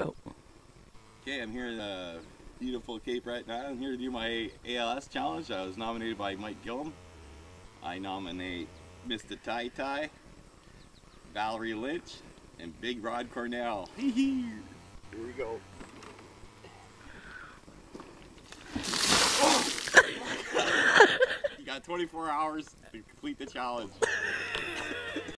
Okay, I'm here in a beautiful Cape right now. I'm here to do my ALS challenge. I was nominated by Mike Gillum. I nominate Mr. Tai Tai, Valerie Lynch, and Big Rod Cornell. Here we go. you got 24 hours to complete the challenge.